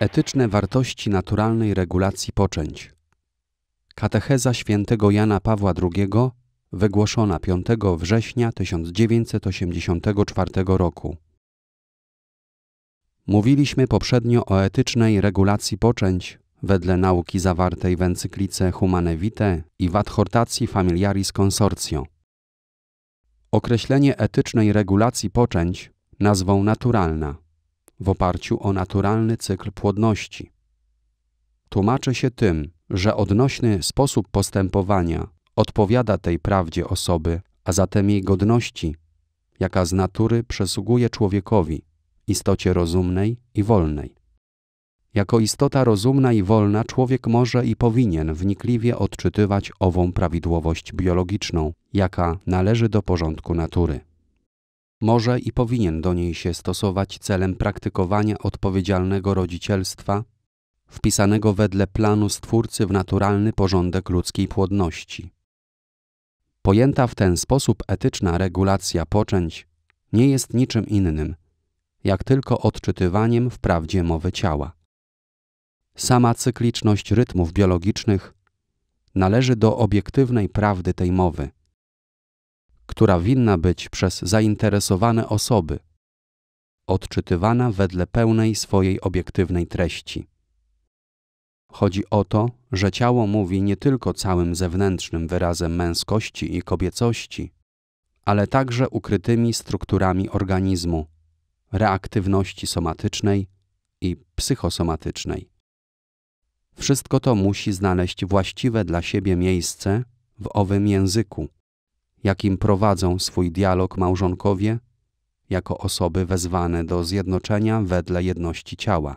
Etyczne wartości naturalnej regulacji poczęć. Katecheza świętego Jana Pawła II, wygłoszona 5 września 1984 roku. Mówiliśmy poprzednio o etycznej regulacji poczęć wedle nauki zawartej w encyklice Humane Vitae i w adhortacji Familiaris Consortio. Określenie etycznej regulacji poczęć nazwą naturalna – w oparciu o naturalny cykl płodności. Tłumaczy się tym, że odnośny sposób postępowania odpowiada tej prawdzie osoby, a zatem jej godności, jaka z natury przysługuje człowiekowi, istocie rozumnej i wolnej. Jako istota rozumna i wolna człowiek może i powinien wnikliwie odczytywać ową prawidłowość biologiczną, jaka należy do porządku natury może i powinien do niej się stosować celem praktykowania odpowiedzialnego rodzicielstwa, wpisanego wedle planu Stwórcy w naturalny porządek ludzkiej płodności. Pojęta w ten sposób etyczna regulacja poczęć nie jest niczym innym, jak tylko odczytywaniem wprawdzie mowy ciała. Sama cykliczność rytmów biologicznych należy do obiektywnej prawdy tej mowy – która winna być przez zainteresowane osoby odczytywana wedle pełnej swojej obiektywnej treści. Chodzi o to, że ciało mówi nie tylko całym zewnętrznym wyrazem męskości i kobiecości, ale także ukrytymi strukturami organizmu, reaktywności somatycznej i psychosomatycznej. Wszystko to musi znaleźć właściwe dla siebie miejsce w owym języku, jakim prowadzą swój dialog małżonkowie jako osoby wezwane do zjednoczenia wedle jedności ciała.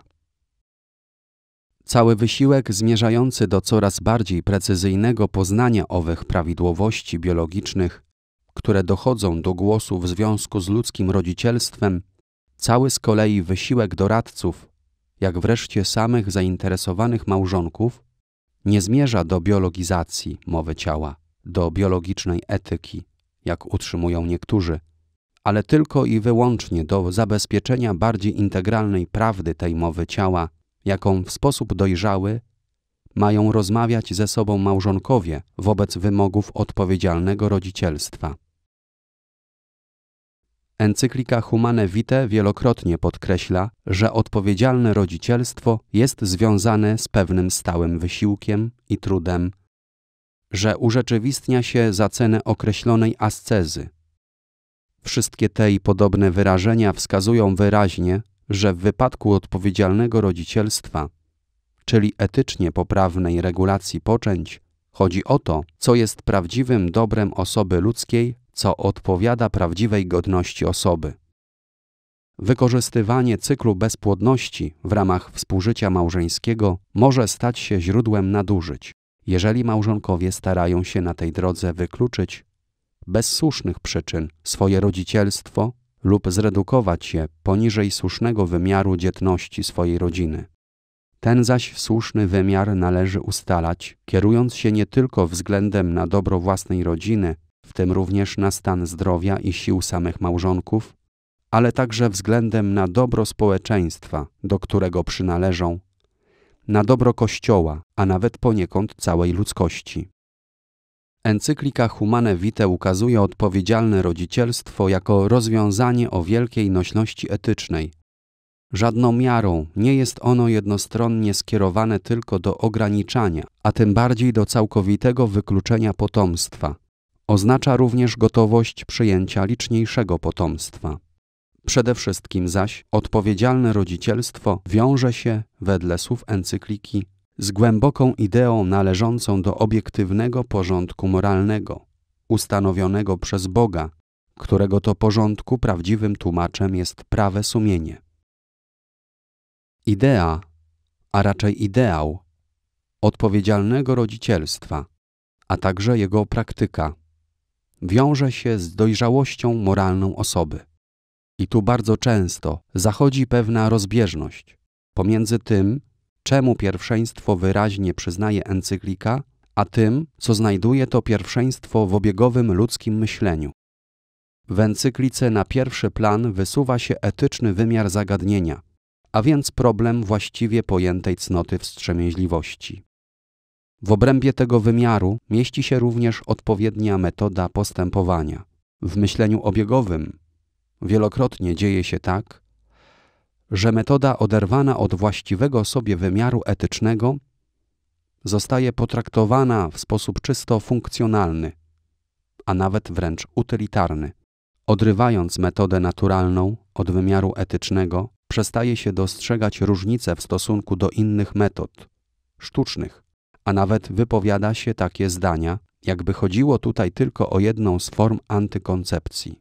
Cały wysiłek zmierzający do coraz bardziej precyzyjnego poznania owych prawidłowości biologicznych, które dochodzą do głosu w związku z ludzkim rodzicielstwem, cały z kolei wysiłek doradców, jak wreszcie samych zainteresowanych małżonków, nie zmierza do biologizacji mowy ciała, do biologicznej etyki, jak utrzymują niektórzy, ale tylko i wyłącznie do zabezpieczenia bardziej integralnej prawdy tej mowy ciała, jaką w sposób dojrzały mają rozmawiać ze sobą małżonkowie wobec wymogów odpowiedzialnego rodzicielstwa. Encyklika Humane Vitae wielokrotnie podkreśla, że odpowiedzialne rodzicielstwo jest związane z pewnym stałym wysiłkiem i trudem że urzeczywistnia się za cenę określonej ascezy. Wszystkie te i podobne wyrażenia wskazują wyraźnie, że w wypadku odpowiedzialnego rodzicielstwa, czyli etycznie poprawnej regulacji poczęć, chodzi o to, co jest prawdziwym dobrem osoby ludzkiej, co odpowiada prawdziwej godności osoby. Wykorzystywanie cyklu bezpłodności w ramach współżycia małżeńskiego może stać się źródłem nadużyć jeżeli małżonkowie starają się na tej drodze wykluczyć bez słusznych przyczyn swoje rodzicielstwo lub zredukować je poniżej słusznego wymiaru dzietności swojej rodziny. Ten zaś słuszny wymiar należy ustalać, kierując się nie tylko względem na dobro własnej rodziny, w tym również na stan zdrowia i sił samych małżonków, ale także względem na dobro społeczeństwa, do którego przynależą na dobro Kościoła, a nawet poniekąd całej ludzkości. Encyklika Humane Vitae ukazuje odpowiedzialne rodzicielstwo jako rozwiązanie o wielkiej nośności etycznej. Żadną miarą nie jest ono jednostronnie skierowane tylko do ograniczania, a tym bardziej do całkowitego wykluczenia potomstwa. Oznacza również gotowość przyjęcia liczniejszego potomstwa. Przede wszystkim zaś odpowiedzialne rodzicielstwo wiąże się, wedle słów encykliki, z głęboką ideą należącą do obiektywnego porządku moralnego, ustanowionego przez Boga, którego to porządku prawdziwym tłumaczem jest prawe sumienie. Idea, a raczej ideał, odpowiedzialnego rodzicielstwa, a także jego praktyka, wiąże się z dojrzałością moralną osoby. I tu bardzo często zachodzi pewna rozbieżność pomiędzy tym, czemu pierwszeństwo wyraźnie przyznaje encyklika, a tym, co znajduje to pierwszeństwo w obiegowym ludzkim myśleniu. W encyklice na pierwszy plan wysuwa się etyczny wymiar zagadnienia, a więc problem właściwie pojętej cnoty wstrzemięźliwości. W obrębie tego wymiaru mieści się również odpowiednia metoda postępowania. W myśleniu obiegowym wielokrotnie dzieje się tak, że metoda oderwana od właściwego sobie wymiaru etycznego zostaje potraktowana w sposób czysto funkcjonalny, a nawet wręcz utylitarny. Odrywając metodę naturalną od wymiaru etycznego, przestaje się dostrzegać różnice w stosunku do innych metod, sztucznych, a nawet wypowiada się takie zdania, jakby chodziło tutaj tylko o jedną z form antykoncepcji.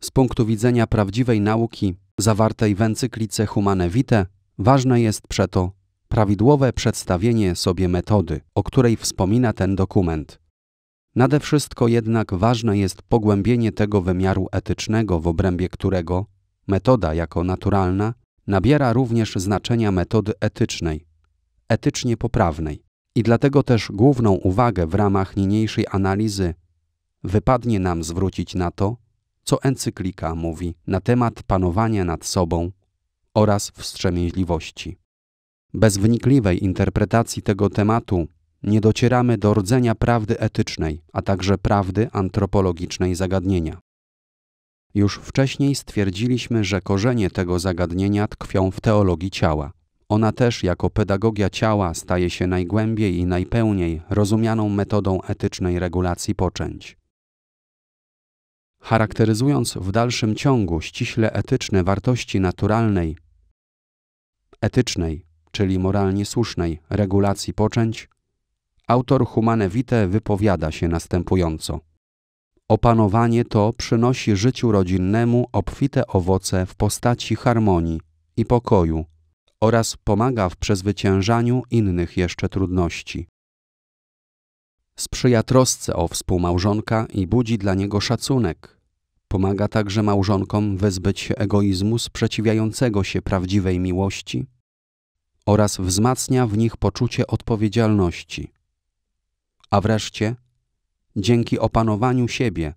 Z punktu widzenia prawdziwej nauki zawartej w encyklice Humane Vitae, ważne jest przeto prawidłowe przedstawienie sobie metody, o której wspomina ten dokument. Nade wszystko jednak ważne jest pogłębienie tego wymiaru etycznego, w obrębie którego metoda jako naturalna nabiera również znaczenia metody etycznej, etycznie poprawnej. I dlatego też główną uwagę w ramach niniejszej analizy wypadnie nam zwrócić na to, co encyklika mówi na temat panowania nad sobą oraz wstrzemięźliwości. Bez wnikliwej interpretacji tego tematu nie docieramy do rdzenia prawdy etycznej, a także prawdy antropologicznej zagadnienia. Już wcześniej stwierdziliśmy, że korzenie tego zagadnienia tkwią w teologii ciała. Ona też jako pedagogia ciała staje się najgłębiej i najpełniej rozumianą metodą etycznej regulacji poczęć. Charakteryzując w dalszym ciągu ściśle etyczne wartości naturalnej, etycznej, czyli moralnie słusznej regulacji poczęć, autor Humane Vitae wypowiada się następująco. Opanowanie to przynosi życiu rodzinnemu obfite owoce w postaci harmonii i pokoju oraz pomaga w przezwyciężaniu innych jeszcze trudności. Sprzyja trosce o współmałżonka i budzi dla niego szacunek. Pomaga także małżonkom wyzbyć się egoizmu sprzeciwiającego się prawdziwej miłości oraz wzmacnia w nich poczucie odpowiedzialności. A wreszcie, dzięki opanowaniu siebie,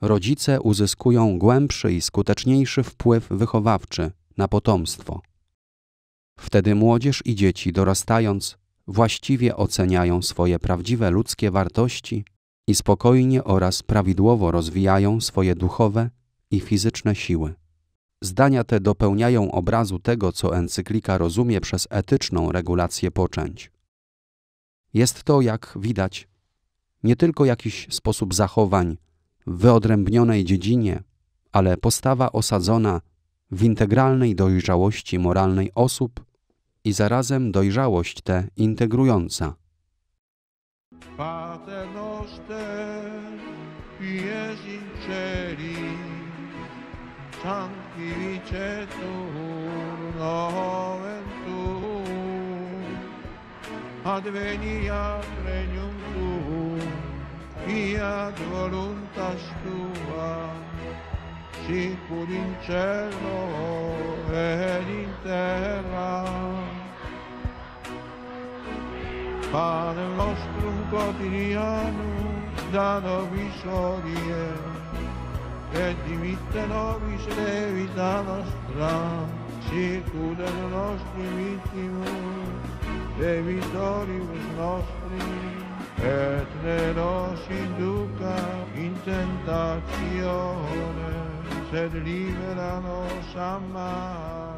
rodzice uzyskują głębszy i skuteczniejszy wpływ wychowawczy na potomstwo. Wtedy młodzież i dzieci, dorastając, właściwie oceniają swoje prawdziwe ludzkie wartości i spokojnie oraz prawidłowo rozwijają swoje duchowe i fizyczne siły. Zdania te dopełniają obrazu tego, co encyklika rozumie przez etyczną regulację poczęć. Jest to, jak widać, nie tylko jakiś sposób zachowań w wyodrębnionej dziedzinie, ale postawa osadzona w integralnej dojrzałości moralnej osób i zarazem dojrzałość tę integrująca. Pater voluntas tua, sicur in cielo ed in terra. Pane nostrum quotidianum da nobis odie, et dimitte nobis levita nostra, circuda nostri vittimus, debitoribus nostri, et ne nos induca in tentatione, sed libera nos a.